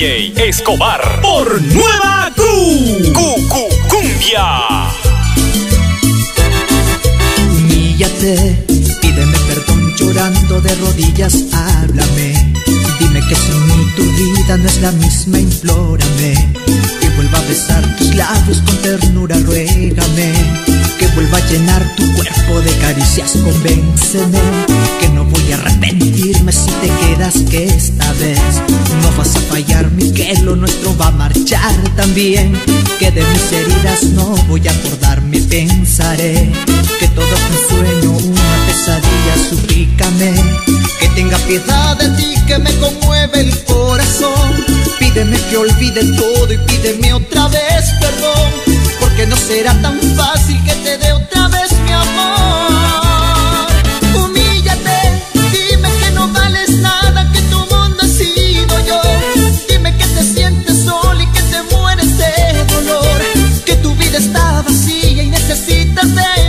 DJ Escobar por Nueva Q. Cucu Cumbia. Humíllate, pídeme perdón llorando de rodillas, háblame. Dime que sin mí tu vida no es la misma, implórame. Vuelva a besar tus labios con ternura, ruégame. Que vuelva a llenar tu cuerpo de caricias, convénceme. Que no voy a arrepentirme si te quedas, que esta vez no vas a fallarme, que lo nuestro va a marchar también. Que de mis heridas no voy a acordarme, pensaré. Que todo es un sueño, una pesadilla, suplícame. Que tenga piedad de ti, que me conmueve el corazón. Pídeme que olvide todo y pídeme otra vez perdón, porque no será tan fácil que te dé otra vez mi amor. Humíllate, dime que no vales nada, que tu mundo he sido yo. Dime que te sientes sola y que te mueres de dolor, que tu vida está vacía y necesitas de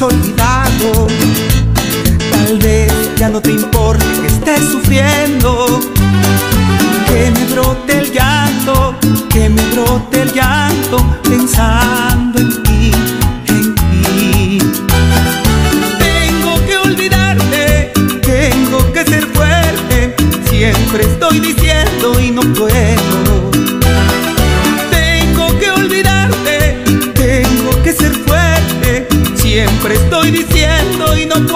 olvidado. Tal vez ya no te importe que estés sufriendo. Que me brote el llanto, que me brote el llanto, pensando en ti, en ti. Tengo que olvidarte, tengo que ser fuerte. Siempre estoy diciendo y no puedo. estoy diciendo y no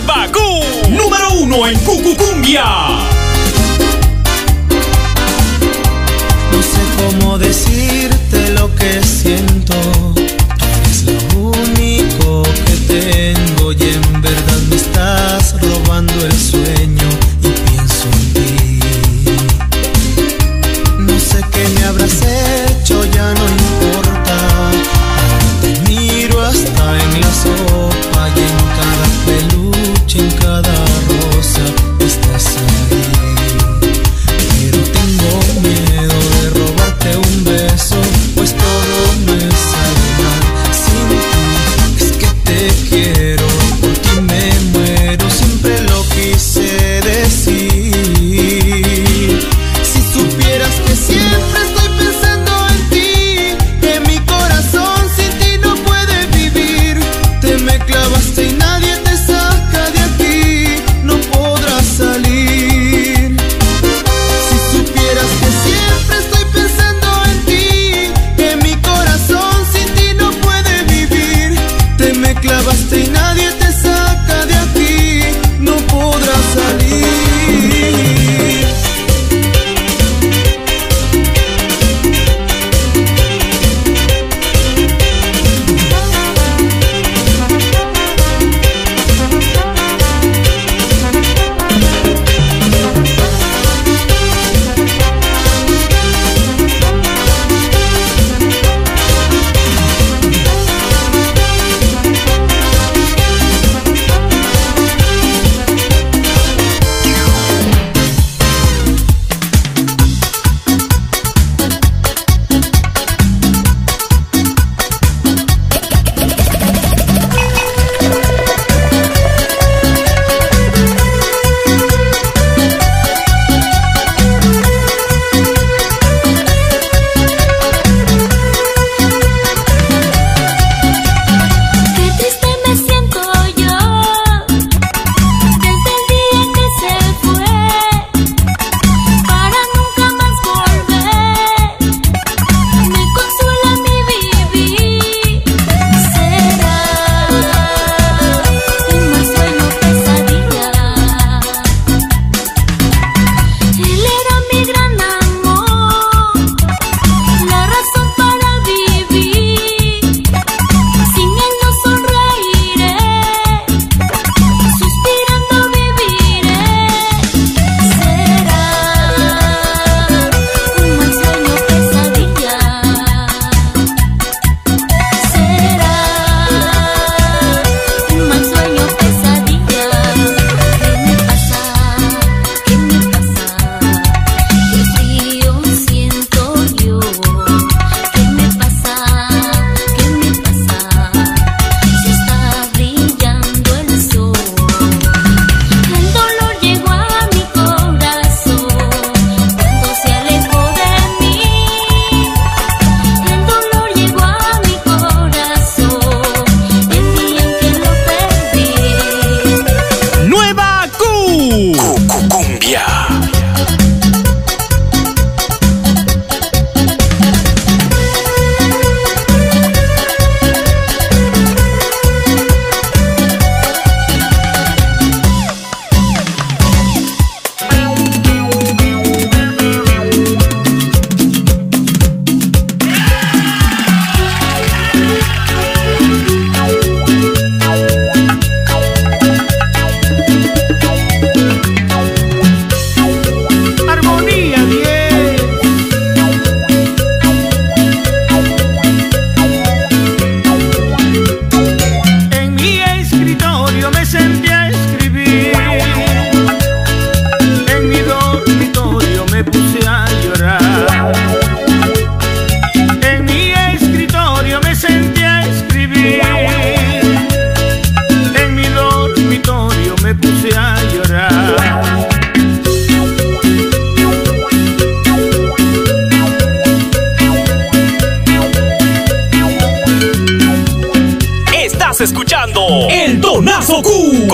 de Número uno en Cucucumbia. No sé cómo decirte lo que siento. Es lo único que tengo y en verdad me estás robando el sueño y pienso en ti. No sé qué me habrás hecho, ya no importa. Te miro hasta en la sopa y en en cada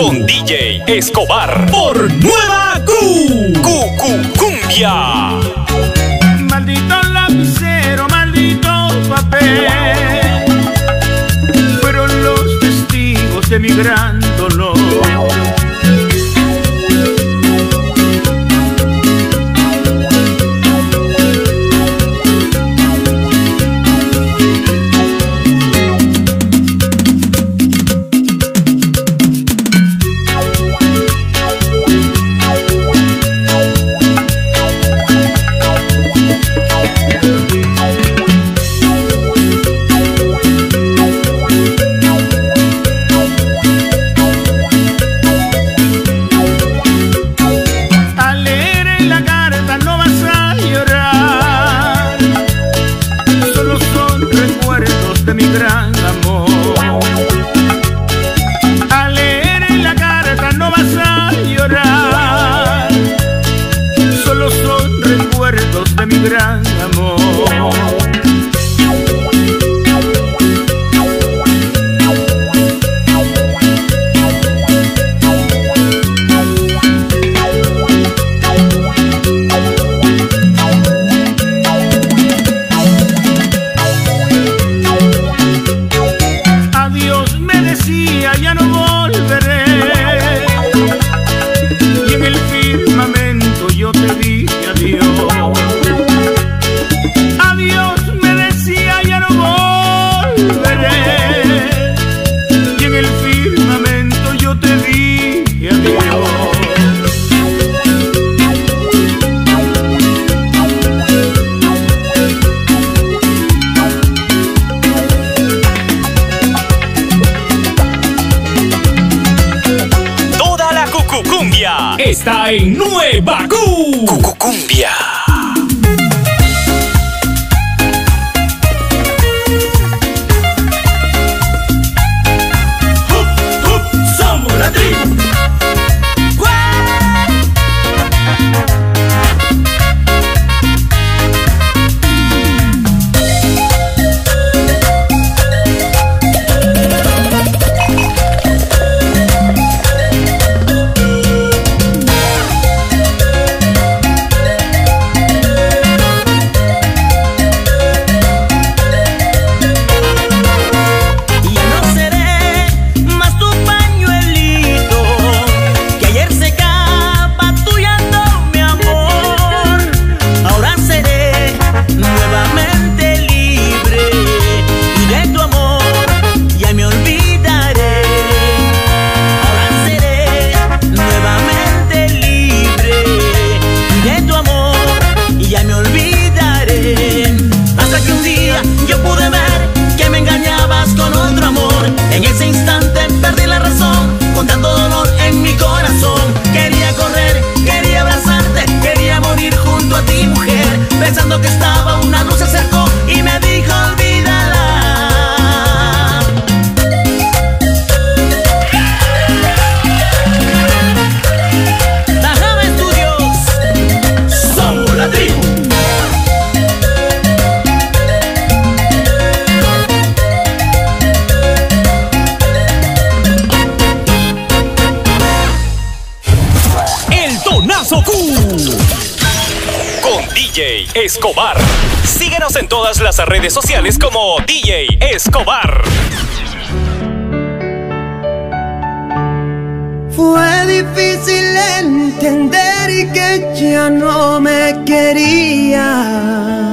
con DJ Escobar por Nueva Q. Cucu Cumbia. Maldito lapicero, maldito papel. Fueron los testigos de mi gran you Escobar. Síguenos en todas las redes sociales como DJ Escobar. Fue difícil entender que ya no me quería